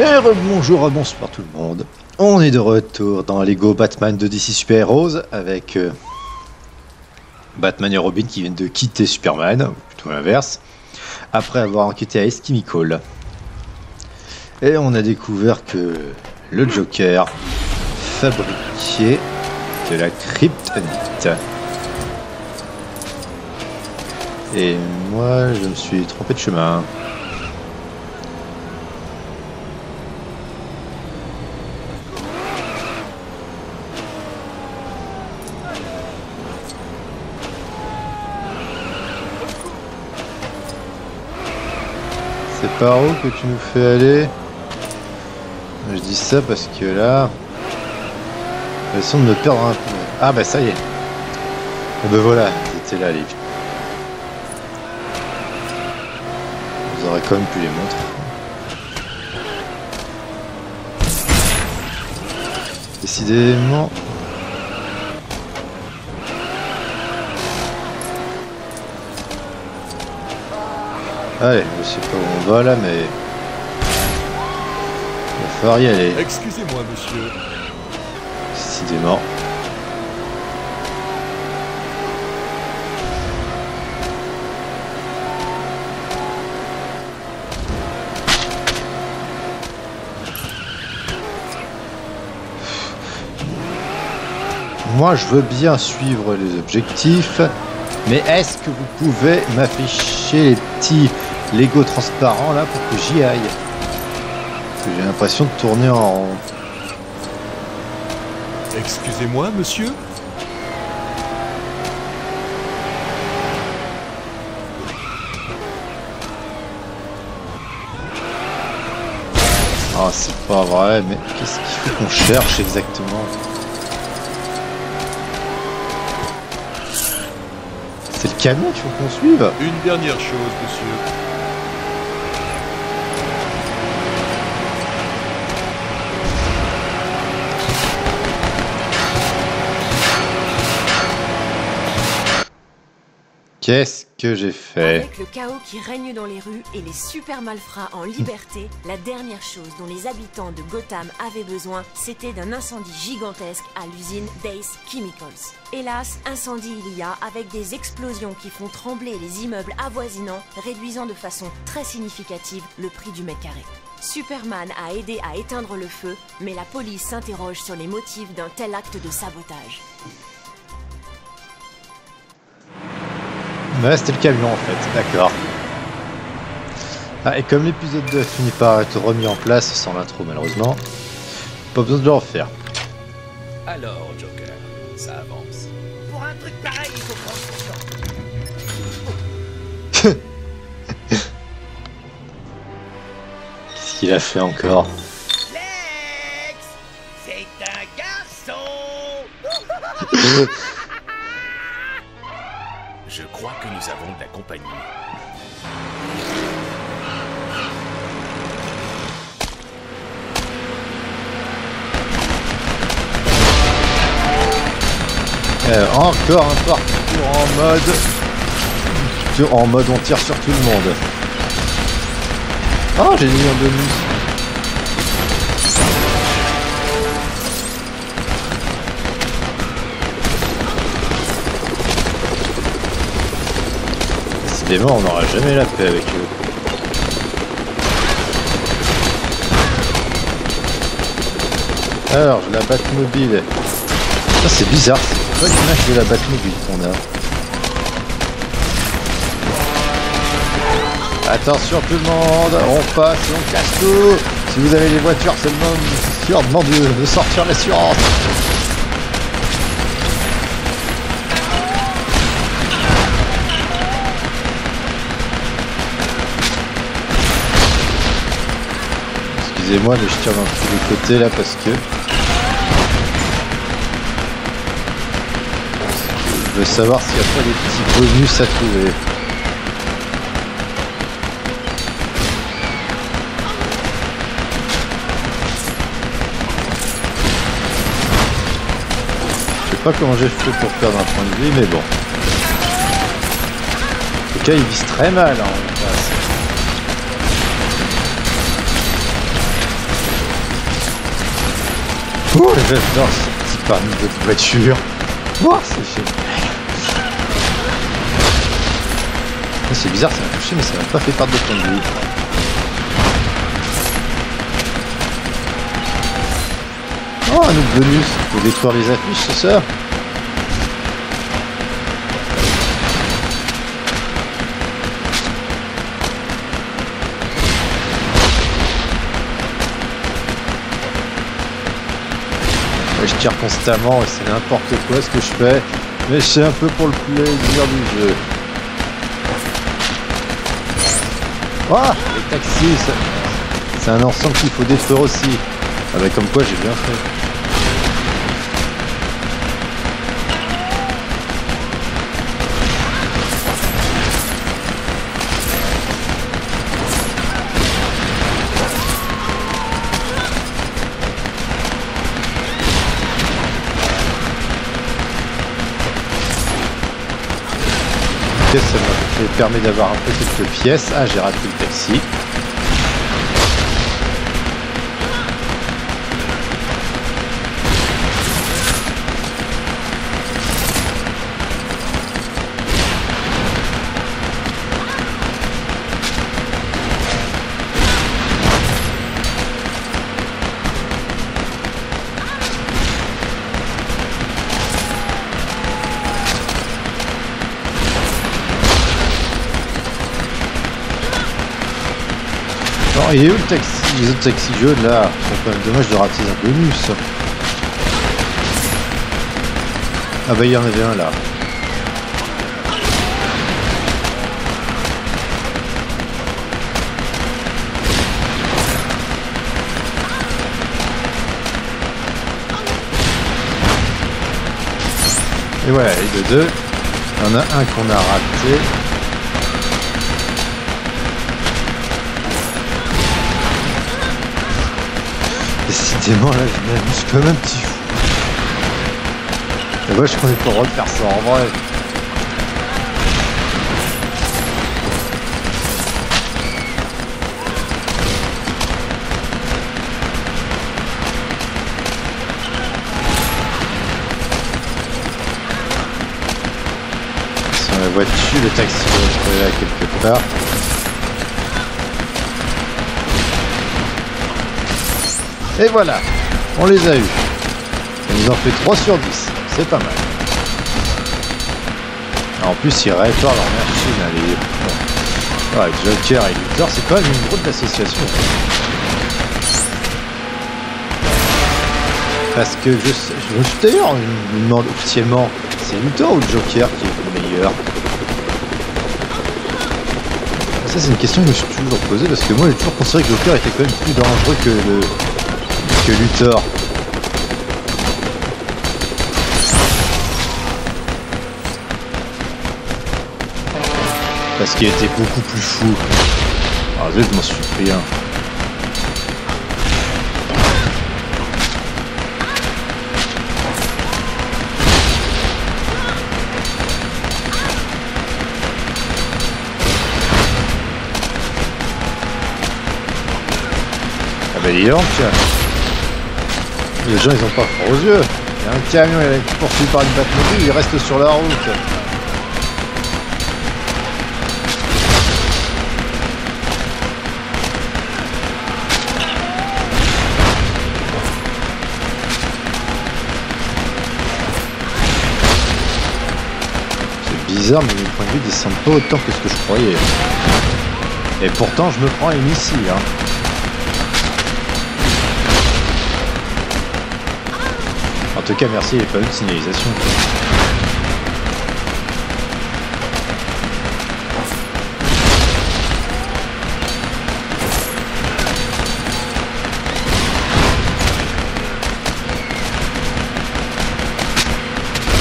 Et bonjour, bonsoir tout le monde. On est de retour dans Lego Batman de DC Super Heroes avec euh, Batman et Robin qui viennent de quitter Superman, ou plutôt l'inverse, après avoir enquêté à Esquimicall. Et on a découvert que le Joker fabriquait de la kryptonite. Et moi, je me suis trompé de chemin. Par où que tu nous fais aller Je dis ça parce que là... J'ai l'impression de me perdre un peu. Ah bah ça y est. Et ben voilà, c'était là les Vous aurez quand même pu les montrer. Décidément... Allez, je sais pas où on va là, mais... Il va falloir y aller. Excusez-moi, monsieur. Décidément. Moi, je veux bien suivre les objectifs, mais est-ce que vous pouvez m'afficher les petits Lego transparents là pour que j'y aille j'ai l'impression de tourner en rond. Excusez-moi, monsieur. Ah, c'est pas vrai, mais qu'est-ce qu'il faut qu'on cherche exactement? C'est le camion qu'il faut qu'on suive? Une dernière chose, monsieur. Qu'est-ce que j'ai fait Avec le chaos qui règne dans les rues et les super malfrats en liberté, la dernière chose dont les habitants de Gotham avaient besoin, c'était d'un incendie gigantesque à l'usine Dace Chemicals. Hélas, incendie il y a avec des explosions qui font trembler les immeubles avoisinants, réduisant de façon très significative le prix du mètre carré. Superman a aidé à éteindre le feu, mais la police s'interroge sur les motifs d'un tel acte de sabotage. Ouais, c'était le camion en fait, d'accord. Ah, et comme l'épisode 2 finit par être remis en place sans l'intro malheureusement, pas besoin de le refaire. Alors, Joker, ça avance. Pour un truc pareil, il faut prendre son temps. Qu'est-ce qu'il a fait encore Lex C'est un garçon Euh, Encore un parcours en mode... En mode on tire sur tout le monde. Oh, j'ai mis en bonus. Décidément, on n'aura jamais la paix avec eux. Alors, la Batmobile. Ça, c'est bizarre, pas l'image de la Batmobile qu'on a. Attention tout le monde, on passe et on casse tout Si vous avez les voitures, c'est le moment de, de sortir l'assurance Excusez-moi, mais je tire dans tous les côtés là parce que... Je veux savoir s'il n'y a pas des petits bonus à trouver. Je sais pas comment j'ai fait pour perdre un point de vie, mais bon. Tout cas, il vise très mal hein. Oh, j'adore ce petit parmi de voiture. Oh, c'est génial. C'est bizarre, ça m'a touché, mais ça m'a pas fait perdre de point de. Oh, un autre bonus. Faut détruire les affiches, c'est ça je tire constamment et c'est n'importe quoi ce que je fais. Mais c'est un peu pour le plaisir du jeu. Ah Les taxis, c'est un ensemble qu'il faut détruire aussi. Ah bah comme quoi j'ai bien fait. Ok, ça me permet d'avoir un peu quelques pièces. Ah, j'ai raté le taxi. Non, il est où le taxi Les autres taxis jaunes là C'est quand même dommage de rater un bonus. Ah bah il y en avait un là. Et voilà, de deux. Il y en a un qu'on a raté. Décidément, là, je m'amuse comme un petit fou. Et moi, je connais pas le droit de faire ça en vrai. Sur la voiture, le taxi doit être là quelque part. Et voilà, on les a eus. Ça nous en fait 3 sur 10, c'est pas mal. En plus, ils réparent leur machine. les- Ouais, Joker et Luthor, c'est quand même une drôle d'association. Parce que je je d'ailleurs, je me demande officiellement, c'est Luthor ou Joker qui est le meilleur? Ça, c'est une question que je me suis toujours posée parce que moi, j'ai toujours considéré que Joker était quand même plus dangereux que le, que Luthor. Parce qu'il était beaucoup plus fou. Ah, je m'en suis pris un. Ah bah dis donc, les gens ils ont pas froid aux yeux. Un camion, il est poursuivi par une Batmobile, il reste sur la route. C'est bizarre, mais mes points de vue descendent pas autant que ce que je croyais. Et pourtant, je me prends une ici, hein. Tout cas, merci, il n'y pas eu de signalisation.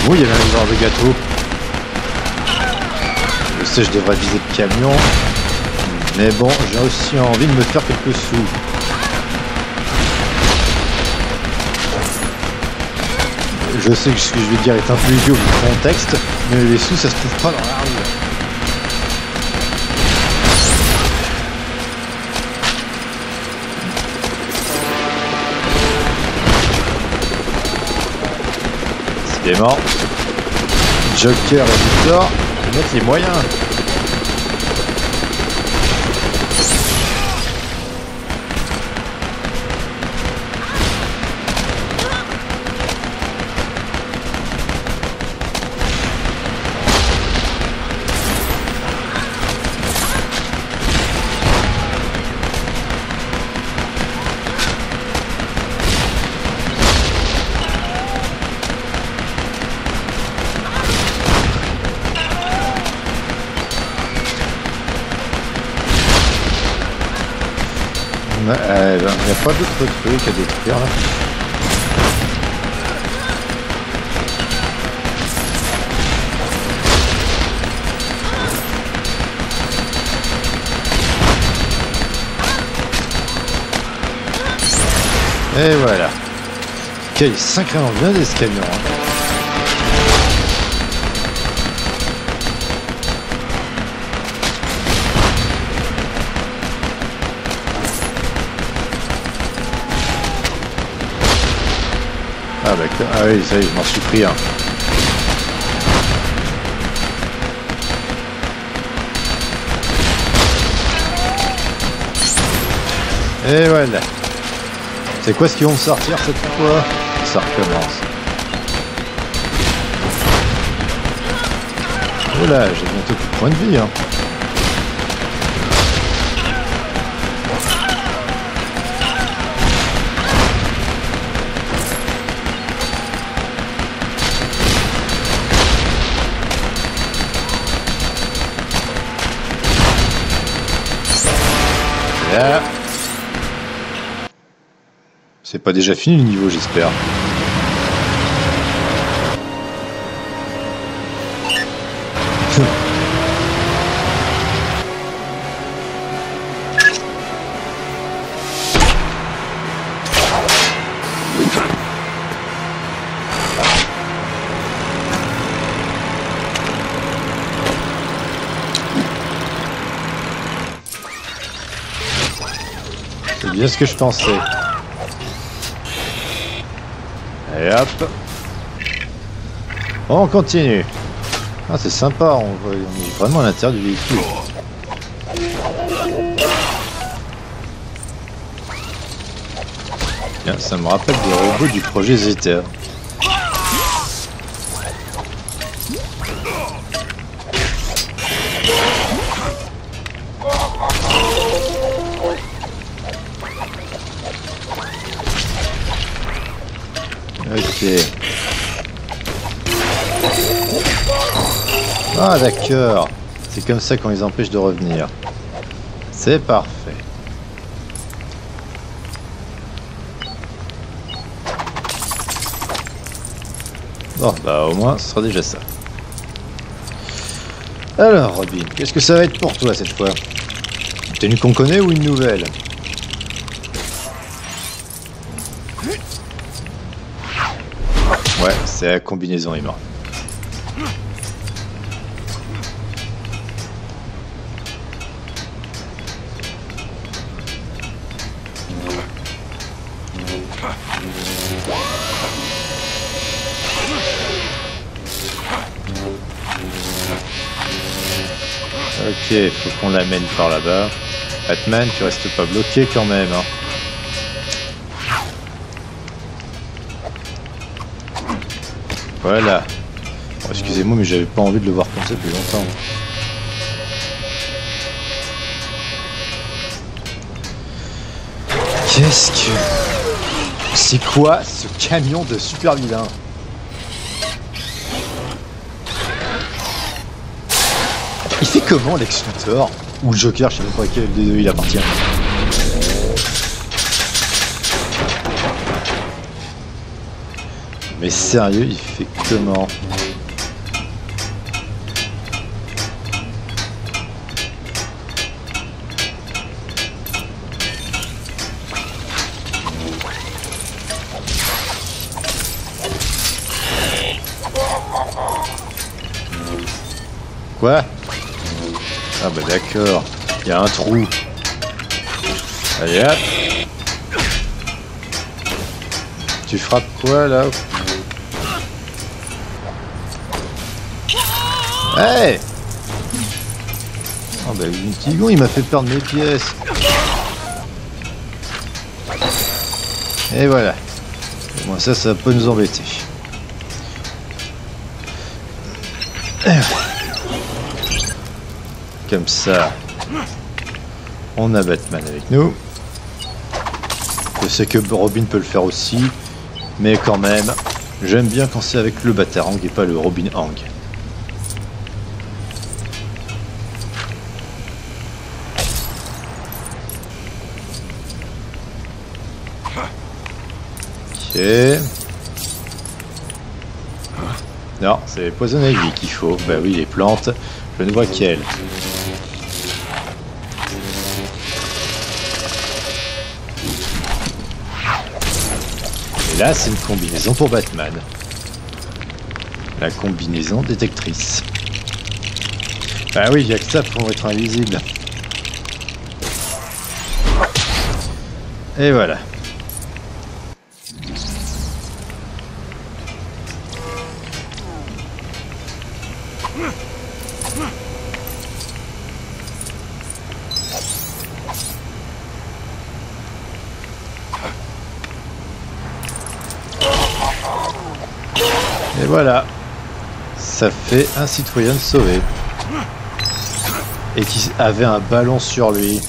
Oui, il y avait un de gâteau. Je sais, je devrais viser le camion. Mais bon, j'ai aussi envie de me faire quelques sous. Je sais que ce que je vais dire est un peu idiot vu le contexte, mais les sous ça se trouve pas dans la rue. Joker et Victor mettent les moyens. N'y a pas d'autres trucs à détruire là. Et voilà. Quel sacrément bien des camions. Hein. Ah bah ah oui, ça y est, je m'en suis pris un. Et voilà. C'est quoi ce qu'ils vont sortir cette fois? Ça recommence. Oula, j'ai bientôt plus de points de vie. Hein. C'est pas déjà fini le niveau, j'espère. C'est bien ce que je pensais. Et hop. On continue. Ah, c'est sympa, on, on est vraiment à l'intérieur du véhicule. Ça me rappelle des robots du projet Zeta. Ah d'accord. C'est comme ça qu'on les empêche de revenir. C'est parfait. Bon, bah au moins, ce sera déjà ça. Alors, Robin, qu'est-ce que ça va être pour toi cette fois? Une tenue qu'on connaît ou une nouvelle? Ouais, c'est la combinaison Emma. Qu'on l'amène par là-bas. Batman, tu restes pas bloqué quand même. Hein. Voilà. Bon, Excusez-moi, mais j'avais pas envie de le voir comme ça depuis longtemps. Qu'est-ce que... C'est quoi ce camion de super vilain Il fait comment Lex Luthor Ou Joker, je sais pas à quel des deux il appartient. Mais sérieux, il fait comment Quoi? Ah bah d'accord, il y a un trou. Allez hop Tu frappes quoi là? Hey Oh bah le tigon il m'a fait perdre mes pièces. Et voilà. Moins ça, ça peut nous embêter. Comme ça, on a Batman avec nous. Je sais que Robin peut le faire aussi, mais quand même, j'aime bien quand c'est avec le Batarang et pas le Robin Hang. Ok. Non, c'est les poisons aiguilles qu'il faut. Bah oui, les plantes, je ne vois qu'elles. Là, c'est une combinaison pour Batman. La combinaison détectrice. Ah oui, il n'y a que ça pour être invisible. Et voilà. Ça fait un citoyen sauvé. Et qui avait un ballon sur lui.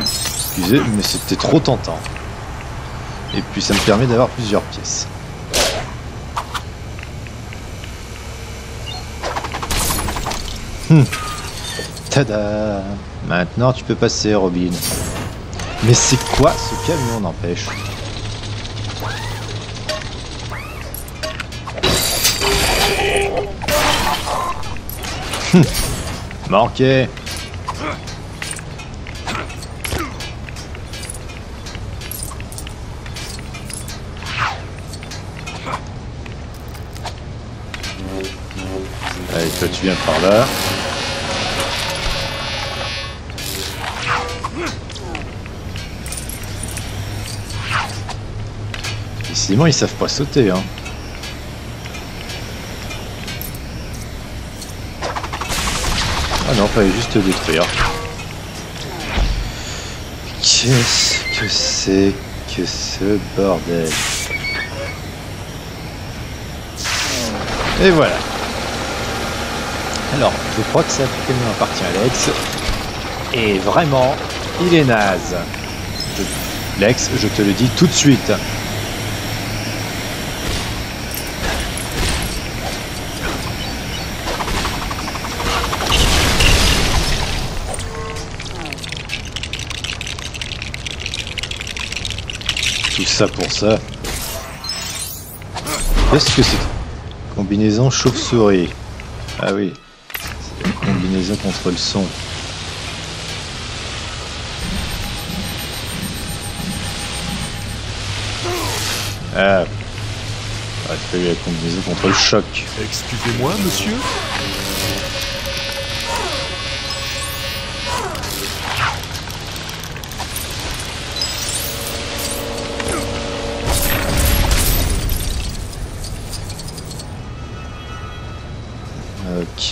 Excusez, mais c'était trop tentant. Et puis ça me permet d'avoir plusieurs pièces. Hmm. Tada Maintenant tu peux passer Robin. Mais c'est quoi ce camion n'empêche? Manqué Allez, toi tu viens par là. Décidément, ils savent pas sauter, hein. Ah non, fallait juste détruire. Qu'est-ce que c'est que ce bordel? Et voilà. Alors, je crois que ça camion appartient à Lex. Et vraiment, il est naze. Lex, je te le dis tout de suite. Ça pour ça. Qu'est-ce que c'est Combinaison chauve-souris? Ah oui. Combinaison contre le son. Ah. La combinaison contre le choc. Excusez-moi, monsieur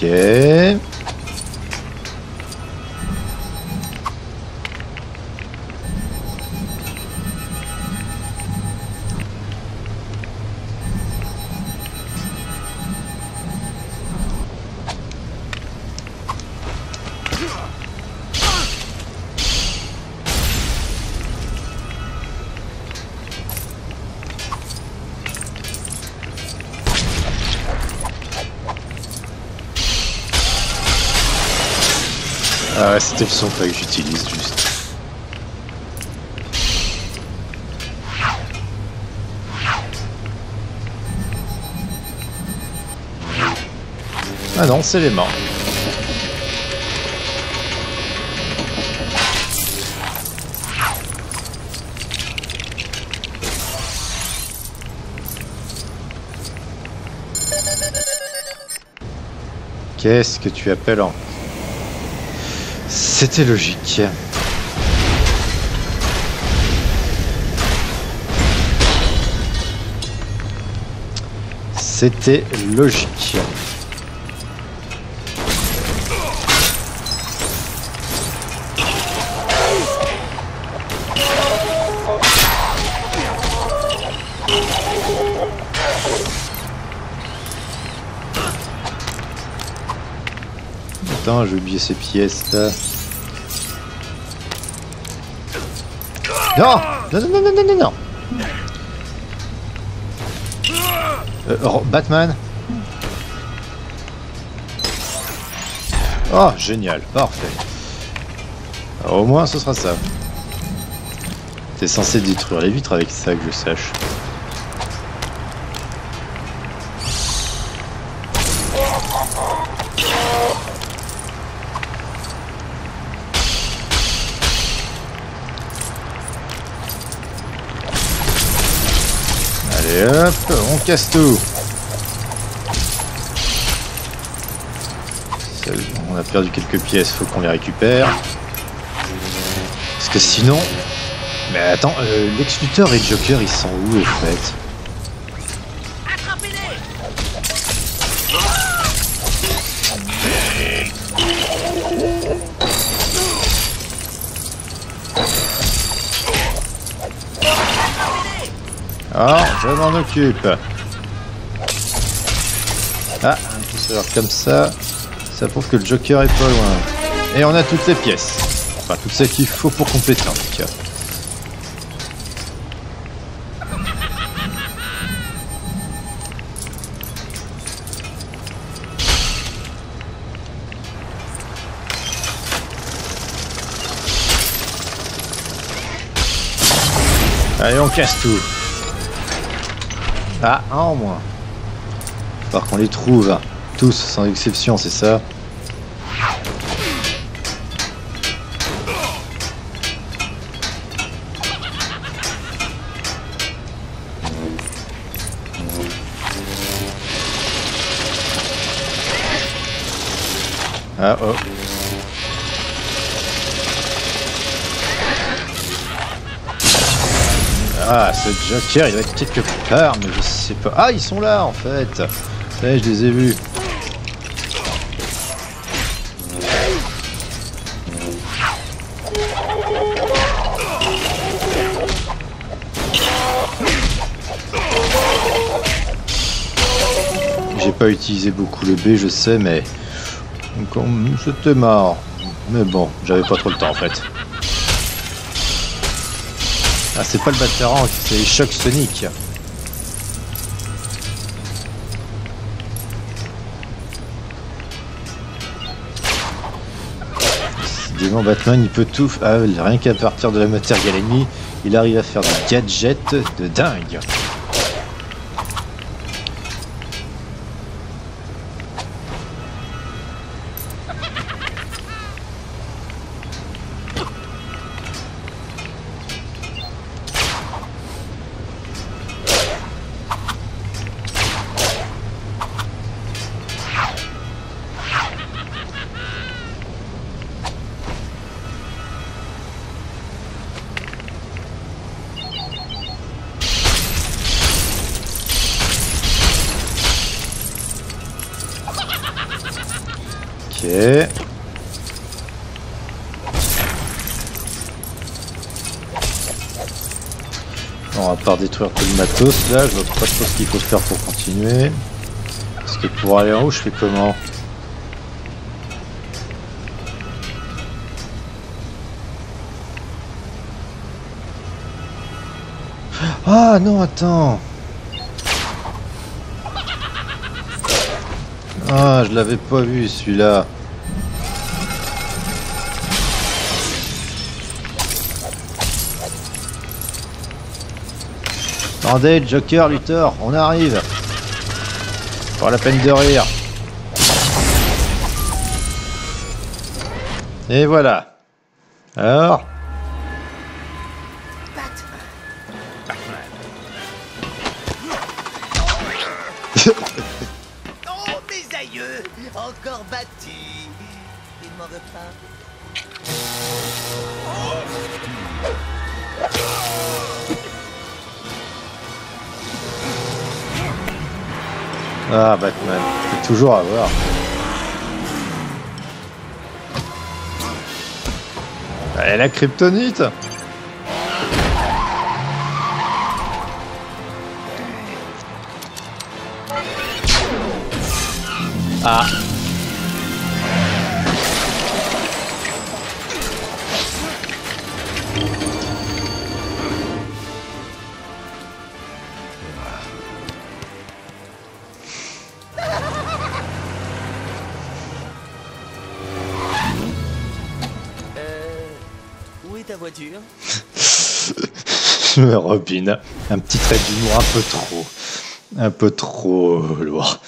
Ok. Ah c'était le son que j'utilise juste. Ah non, c'est les mains. Qu'est-ce que tu appelles en... C'était logique. C'était logique. Putain, j'ai oublié ces pièces là. Non Non, non, non, non, non, non Euh, oh, Batman Oh, génial, parfait. Au moins, ce sera ça. T'es censé détruire les vitres avec ça, que je sache. On casse tout. On a perdu quelques pièces, faut qu'on les récupère. Parce que sinon... Mais attends, euh, Lex Luthor et Joker, ils sont où en fait? Ah, je m'en occupe. Ah, un savoir comme ça, ça prouve que le Joker est pas loin. Et on a toutes les pièces. Enfin, toutes celles qu'il faut pour compléter en tout cas. Allez, on casse tout. Ah, un en moins. Faut qu'on les trouve. Tous, sans exception, c'est ça Ah oh. Ce Joker, il va être quelque part, mais je sais pas. Ah, ils sont là, en fait Ça je les ai vus. J'ai pas utilisé beaucoup le B, je sais, mais... C'était marrant. Mais bon, j'avais pas trop le temps, en fait. Ah, c'est pas le Batarang, c'est les chocs Sonic. Décidément, Batman, il peut tout. Ah, rien qu'à partir de la matériel ennemi, il arrive à faire des gadgets de dingue. Détruire tout le matos, là, je vois pas trop ce qu'il faut faire pour continuer. Parce que pour aller en haut, je fais comment Ah non, attends Ah, je l'avais pas vu celui-là. Attendez, Joker, Luthor, on arrive. Pas la peine de rire. Et voilà. Alors Ah, Batman, peut toujours avoir. Et la kryptonite. Ah Robin, un petit trait d'humour un peu trop. Un peu trop euh, lourd.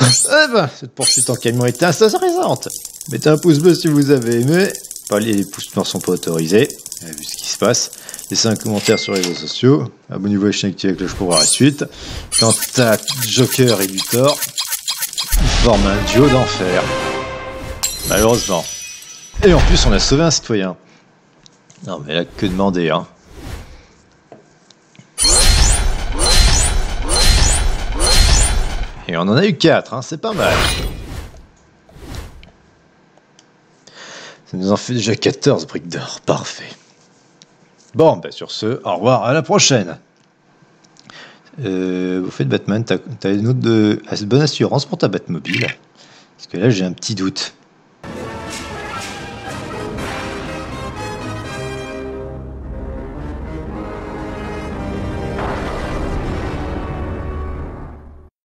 eh ben, cette poursuite en camion était intéressante. Mettez un pouce bleu si vous avez aimé. Pas les pouces noirs sont pas autorisés. Avez vu ce qui se passe. Laissez un commentaire sur les réseaux sociaux. Abonnez-vous à la chaîne activez la cloche pour voir la suite. Quant à Joker et Luthor, ils forment un duo d'enfer. Malheureusement. Et en plus, on a sauvé un citoyen. Non mais là, que demander, hein. Et on en a eu 4, hein, c'est pas mal. Ça nous en fait déjà 14 briques d'or, parfait. Bon, bah sur ce, au revoir, à la prochaine. Euh, vous faites Batman, t'as as une autre de, bonne assurance pour ta Batmobile Parce que là j'ai un petit doute.